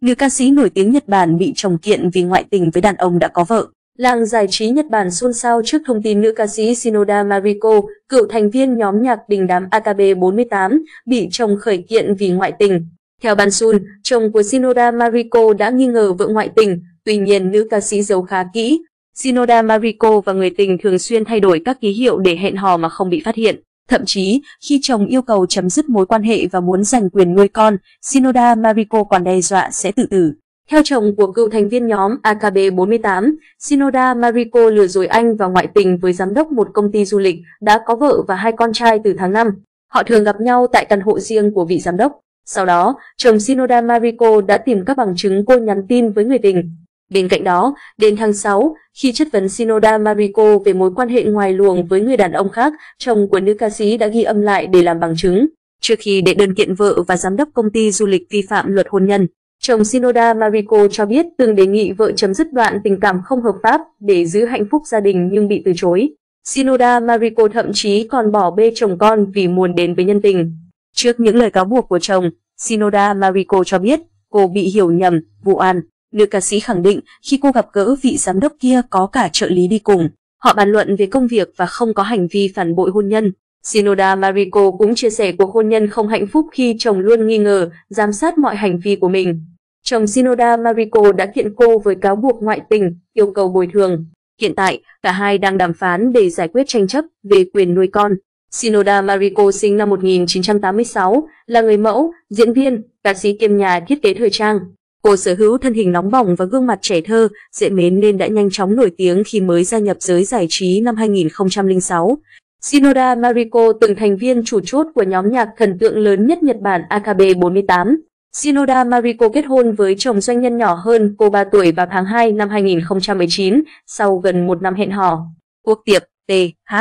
nữ ca sĩ nổi tiếng Nhật Bản bị chồng kiện vì ngoại tình với đàn ông đã có vợ. Làng giải trí Nhật Bản xôn xao trước thông tin nữ ca sĩ Shinoda Mariko, cựu thành viên nhóm nhạc đình đám AKB48, bị chồng khởi kiện vì ngoại tình. Theo Bansun, chồng của Shinoda Mariko đã nghi ngờ vợ ngoại tình, tuy nhiên nữ ca sĩ giấu khá kỹ. Shinoda Mariko và người tình thường xuyên thay đổi các ký hiệu để hẹn hò mà không bị phát hiện. Thậm chí, khi chồng yêu cầu chấm dứt mối quan hệ và muốn giành quyền nuôi con, Shinoda Mariko còn đe dọa sẽ tự tử. Theo chồng của cựu thành viên nhóm AKB48, Shinoda Mariko lừa dối anh và ngoại tình với giám đốc một công ty du lịch, đã có vợ và hai con trai từ tháng 5. Họ thường gặp nhau tại căn hộ riêng của vị giám đốc. Sau đó, chồng Shinoda Mariko đã tìm các bằng chứng cô nhắn tin với người tình. Bên cạnh đó, đến tháng 6, khi chất vấn Shinoda Mariko về mối quan hệ ngoài luồng với người đàn ông khác, chồng của nữ ca sĩ đã ghi âm lại để làm bằng chứng. Trước khi đệ đơn kiện vợ và giám đốc công ty du lịch vi phạm luật hôn nhân, chồng Shinoda Mariko cho biết từng đề nghị vợ chấm dứt đoạn tình cảm không hợp pháp để giữ hạnh phúc gia đình nhưng bị từ chối. Shinoda Mariko thậm chí còn bỏ bê chồng con vì muốn đến với nhân tình. Trước những lời cáo buộc của chồng, Shinoda Mariko cho biết cô bị hiểu nhầm, vụ an. Nữ ca sĩ khẳng định khi cô gặp gỡ vị giám đốc kia có cả trợ lý đi cùng. Họ bàn luận về công việc và không có hành vi phản bội hôn nhân. Shinoda Mariko cũng chia sẻ cuộc hôn nhân không hạnh phúc khi chồng luôn nghi ngờ, giám sát mọi hành vi của mình. Chồng Shinoda Mariko đã kiện cô với cáo buộc ngoại tình, yêu cầu bồi thường. Hiện tại, cả hai đang đàm phán để giải quyết tranh chấp về quyền nuôi con. Shinoda Mariko sinh năm 1986, là người mẫu, diễn viên, ca sĩ kiêm nhà thiết kế thời trang. Cô sở hữu thân hình nóng bỏng và gương mặt trẻ thơ, dễ mến nên đã nhanh chóng nổi tiếng khi mới gia nhập giới giải trí năm 2006. Shinoda Mariko từng thành viên chủ chốt của nhóm nhạc thần tượng lớn nhất Nhật Bản AKB48. Shinoda Mariko kết hôn với chồng doanh nhân nhỏ hơn cô 3 tuổi vào tháng 2 năm 2019, sau gần một năm hẹn hò. Quốc tiệp T.H.